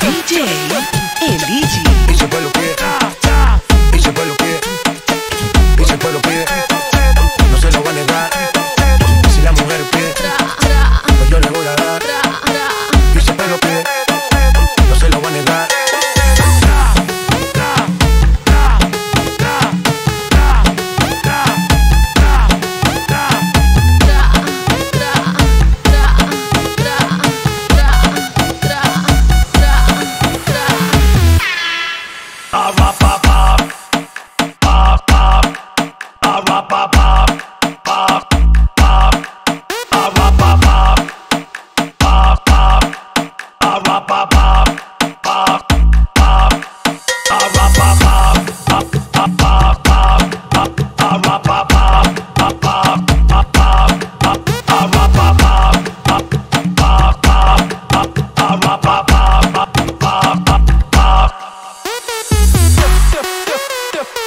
DJ Elide.